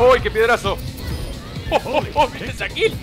¡Uy, qué piedrazo! ¡Oh, oh, oh! ¿Viste esa kill?